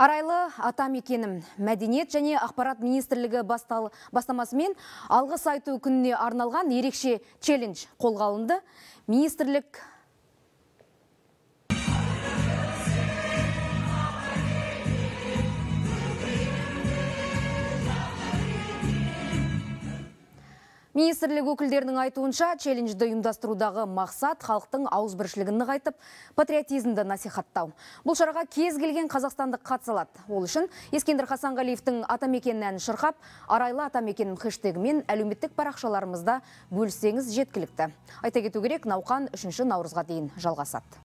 Арайлы атамекенім мәдениет және ақпарат министрлігі бастамасымен алғыс айту күніне арналған ерекше челлендж қолға алынды. Министрлік Министрлік өкілдерінің айтуынша челленджді ұйымдастырудағы мақсат халықтың ауызбіршілігін нығайтып, патриотизмді насихаттау. Бұл шараға кез келген қазақстандық қатысалады. Ол үшін Ескендір Хасанғалиевтің атамекенін шырқап, арайлы атамекенім хэштегімен әлеуметтік парақшаларымызда бөліссеңіз жеткілікті. Айта кету керек, науқан 3 наурызға дейін жалғасады.